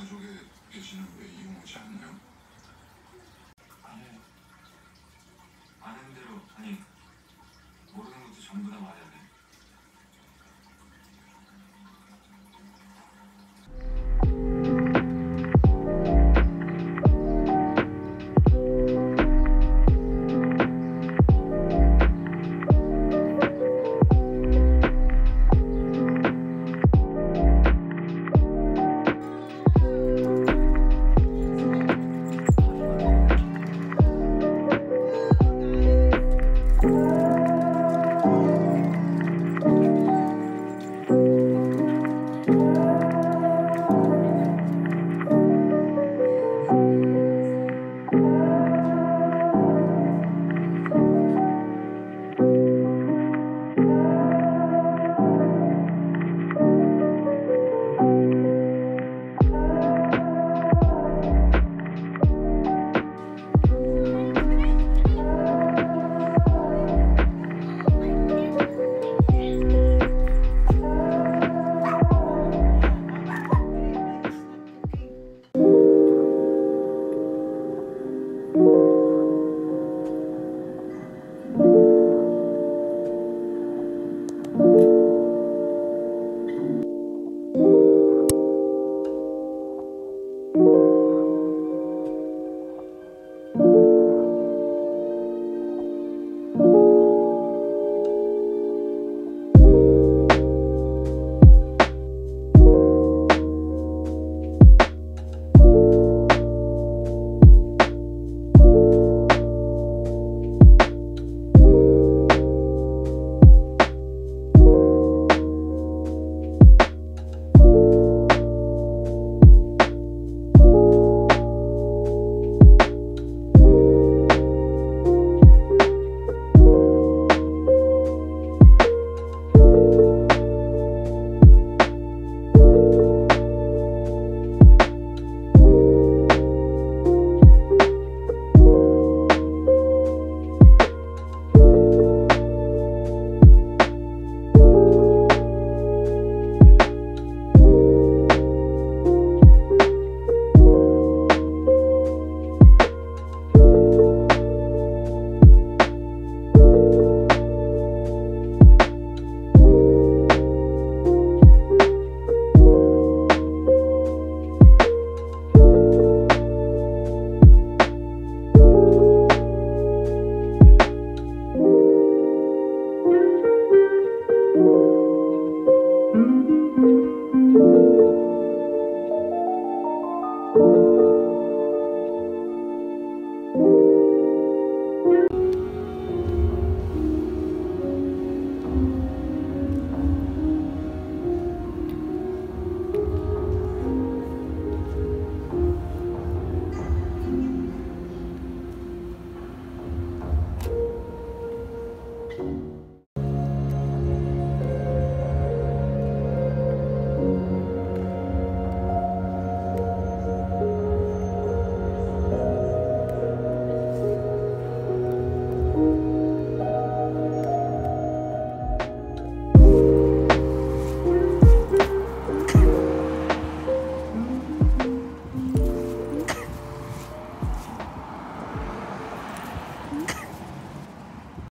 가족에 계시는 왜 이용하지 않나요?